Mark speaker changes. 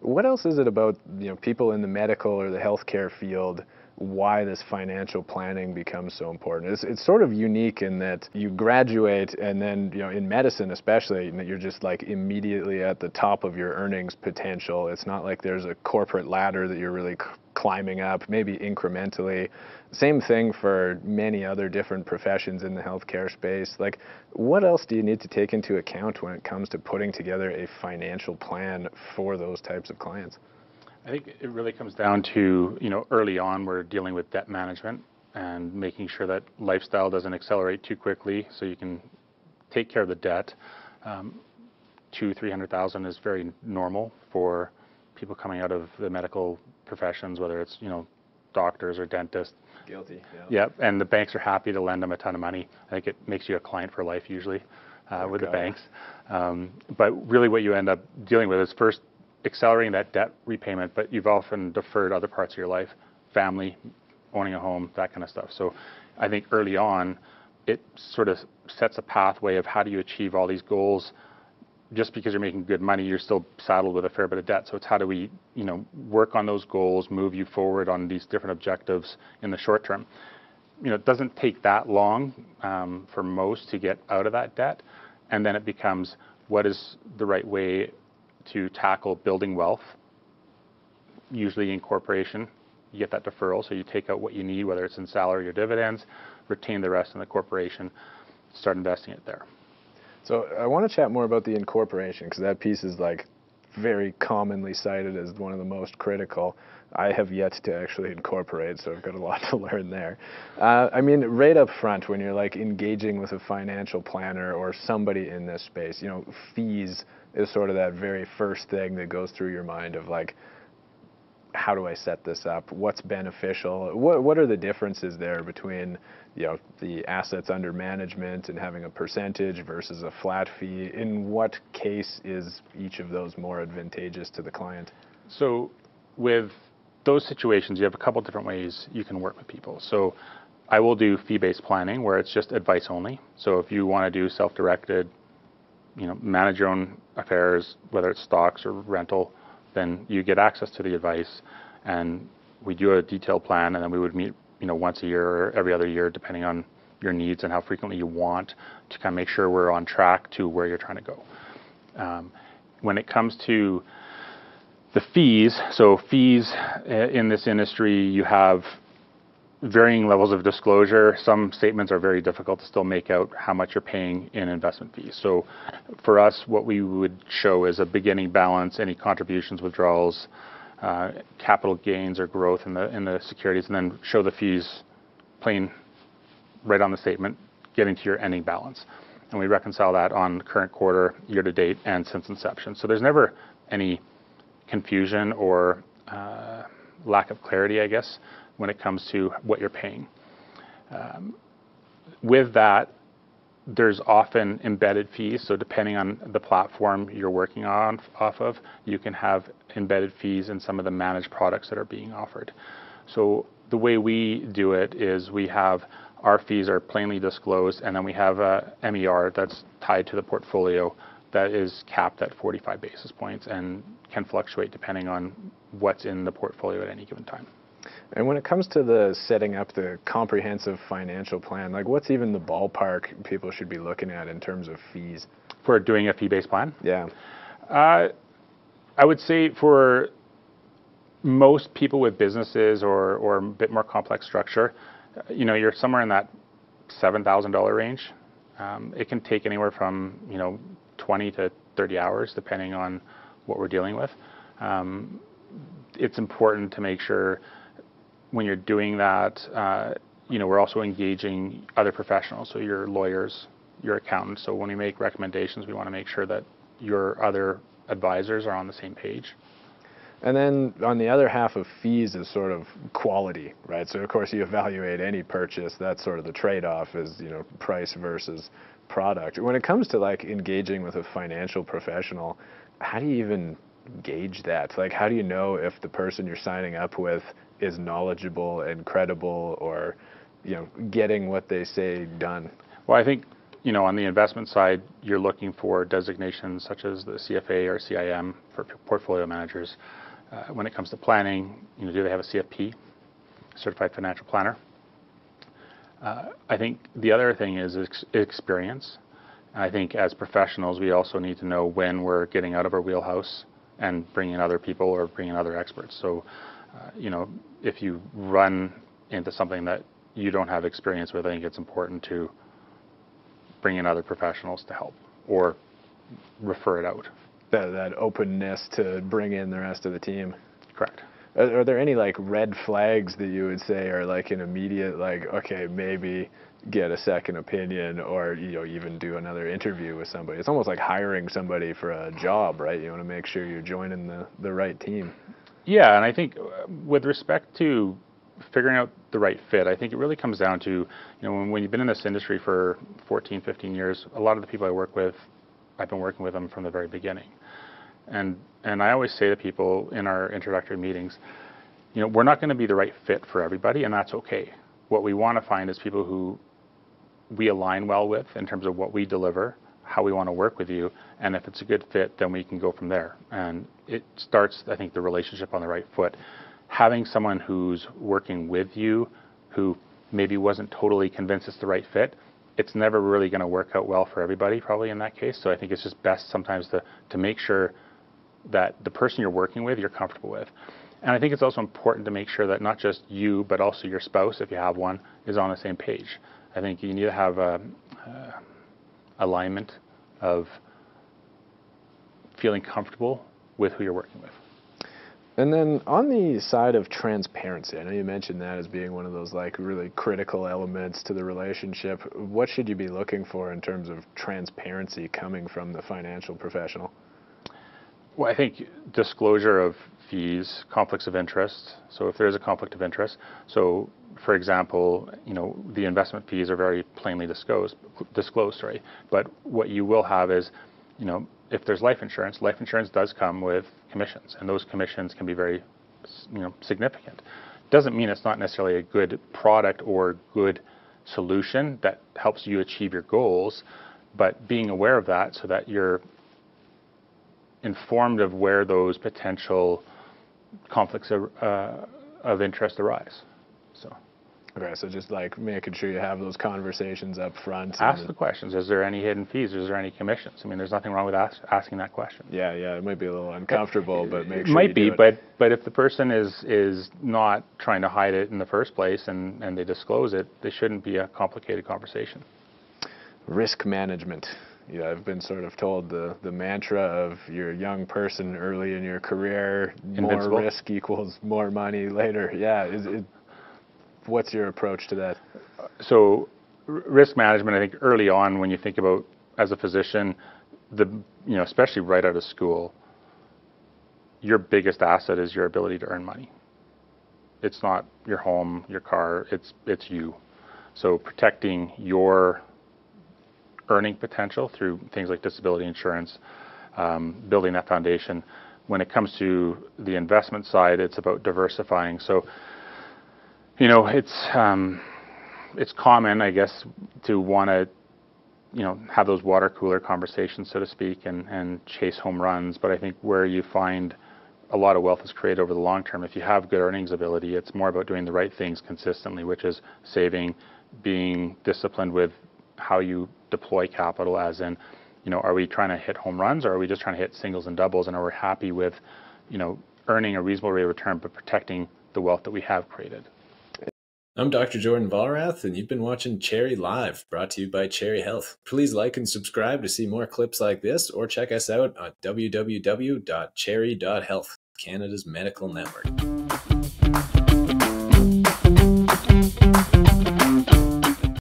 Speaker 1: What else is it about you know people in the medical or the healthcare field why this financial planning becomes so important. It's, it's sort of unique in that you graduate and then, you know, in medicine especially, you're just like immediately at the top of your earnings potential. It's not like there's a corporate ladder that you're really climbing up, maybe incrementally. Same thing for many other different professions in the healthcare space. Like, what else do you need to take into account when it comes to putting together a financial plan for those types of clients?
Speaker 2: I think it really comes down to, you know, early on we're dealing with debt management and making sure that lifestyle doesn't accelerate too quickly so you can take care of the debt. Um, two, 300,000 is very normal for people coming out of the medical professions, whether it's, you know, doctors or dentists.
Speaker 1: Guilty,
Speaker 2: yeah. Yep, and the banks are happy to lend them a ton of money. I think it makes you a client for life usually uh, with the banks. Um, but really what you end up dealing with is first accelerating that debt repayment, but you've often deferred other parts of your life, family, owning a home, that kind of stuff. So I think early on, it sort of sets a pathway of how do you achieve all these goals. Just because you're making good money, you're still saddled with a fair bit of debt. So it's how do we, you know, work on those goals, move you forward on these different objectives in the short term. You know, it doesn't take that long um, for most to get out of that debt, and then it becomes what is the right way to tackle building wealth, usually in corporation. You get that deferral, so you take out what you need, whether it's in salary or dividends, retain the rest in the corporation, start investing it there.
Speaker 1: So I want to chat more about the incorporation because that piece is like very commonly cited as one of the most critical. I have yet to actually incorporate, so I've got a lot to learn there. Uh, I mean, right up front, when you're like engaging with a financial planner or somebody in this space, you know, fees is sort of that very first thing that goes through your mind of like, how do I set this up? What's beneficial? What what are the differences there between you know the assets under management and having a percentage versus a flat fee? In what case is each of those more advantageous to the client?
Speaker 2: So with those situations, you have a couple different ways you can work with people. So I will do fee-based planning where it's just advice only. So if you want to do self-directed you know, manage your own affairs, whether it's stocks or rental, then you get access to the advice. And we do a detailed plan, and then we would meet, you know, once a year or every other year, depending on your needs and how frequently you want, to kind of make sure we're on track to where you're trying to go. Um, when it comes to the fees, so fees eh, in this industry, you have varying levels of disclosure. Some statements are very difficult to still make out how much you're paying in investment fees. So for us, what we would show is a beginning balance, any contributions, withdrawals, uh, capital gains or growth in the in the securities, and then show the fees plain right on the statement, getting to your ending balance. And we reconcile that on current quarter, year to date, and since inception. So there's never any confusion or uh, lack of clarity, I guess, when it comes to what you're paying. Um, with that, there's often embedded fees. So depending on the platform you're working on off of, you can have embedded fees in some of the managed products that are being offered. So the way we do it is we have our fees are plainly disclosed, and then we have a MER that's tied to the portfolio that is capped at 45 basis points and can fluctuate depending on what's in the portfolio at any given time.
Speaker 1: And when it comes to the setting up the comprehensive financial plan, like what's even the ballpark people should be looking at in terms of fees?
Speaker 2: For doing a fee-based plan?
Speaker 1: Yeah.
Speaker 2: Uh, I would say for most people with businesses or, or a bit more complex structure, you know, you're somewhere in that $7,000 range. Um, it can take anywhere from, you know, 20 to 30 hours, depending on what we're dealing with. Um, it's important to make sure when you're doing that, uh, you know, we're also engaging other professionals, so your lawyers, your accountants. So when we make recommendations, we want to make sure that your other advisors are on the same page.
Speaker 1: And then on the other half of fees is sort of quality, right? So of course you evaluate any purchase, that's sort of the trade-off is, you know, price versus product. When it comes to like engaging with a financial professional, how do you even gauge that? Like how do you know if the person you're signing up with is knowledgeable and credible or you know getting what they say done
Speaker 2: well i think you know, on the investment side, you're looking for designations such as the CFA or CIM for portfolio managers. Uh, when it comes to planning, you know, do they have a CFP, Certified Financial Planner? Uh, I think the other thing is ex experience. I think as professionals, we also need to know when we're getting out of our wheelhouse and bringing in other people or bringing in other experts. So, uh, you know, if you run into something that you don't have experience with, I think it's important to bring in other professionals to help or refer it out.
Speaker 1: That, that openness to bring in the rest of the team.
Speaker 2: Correct.
Speaker 1: Are, are, there any like red flags that you would say are like an immediate like okay maybe get a second opinion or you know even do another interview with somebody? It's almost like hiring somebody for a job, right? You want to make sure you're joining the the right team.
Speaker 2: Yeah, and I think uh, with respect to figuring out the right fit, I think it really comes down to, you know, when, when, you've been in this industry for 14, 15 years, a lot of the people I work with, I've been working with them from the very beginning. And, and I always say to people in our introductory meetings, you know, we're not going to be the right fit for everybody, and that's okay. What we want to find is people who we align well with in terms of what we deliver, how we want to work with you, and if it's a good fit, then we can go from there. And it starts, I think, the relationship on the right foot having someone who's working with you who maybe wasn't totally convinced it's the right fit, it's never really going to work out well for everybody probably in that case. So I think it's just best sometimes to, to make sure that the person you're working with, you're comfortable with. And I think it's also important to make sure that not just you, but also your spouse, if you have one, is on the same page. I think you need to have a, uh, alignment of feeling comfortable with who you're working with.
Speaker 1: And then on the side of transparency, I know you mentioned that as being one of those like really critical elements to the relationship. What should you be looking for in terms of transparency coming from the financial professional?
Speaker 2: Well, I think disclosure of fees, conflicts of interest. So if there is a conflict of interest, so for example, you know, the investment fees are very plainly disclosed, disclosed, right? But what you will have is, you know, if there's life insurance, life insurance does come with commissions, and those commissions can be very, you know, significant. Doesn't mean it's not necessarily a good product or good solution that helps you achieve your goals, but being aware of that so that you're informed of where those potential conflicts of, uh, of interest arise. So.
Speaker 1: Okay, so just like making sure you have those conversations up front.
Speaker 2: Ask the questions. Is there any hidden fees? Is there any commissions? I mean, there's nothing wrong with ask, asking that question.
Speaker 1: Yeah, yeah, it might be a little uncomfortable, but make
Speaker 2: sure. Might be, but but if the person is is not trying to hide it in the first place and and they disclose it, they shouldn't be a complicated conversation.
Speaker 1: Risk management. Yeah, I've been sort of told the the mantra of you're a young person early in your career,
Speaker 2: Invincible.
Speaker 1: more risk equals more money later. Yeah, is it what's your approach to that?
Speaker 2: So risk management, I think early on when you think about as a physician, the you know especially right out of school, your biggest asset is your ability to earn money. It's not your home, your car, it's it's you. So protecting your earning potential through things like disability insurance, um, building that foundation. When it comes to the investment side, it's about diversifying. So you know, it's um, it's common, I guess, to want to, you know, have those water cooler conversations, so to speak, and and chase home runs. But I think where you find a lot of wealth is created over the long term. If you have good earnings ability, it's more about doing the right things consistently, which is saving, being disciplined with how you deploy capital, as in, you know, are we trying to hit home runs or are we just trying to hit singles and doubles and are we happy with, you know, earning a reasonable rate of return but protecting the wealth that we have created?
Speaker 3: I'm Dr. Jordan Vollrath, and you've been watching Cherry Live, brought to you by Cherry Health. Please like and subscribe to see more clips like this, or check us out at www.cherry.health, Canada's medical network.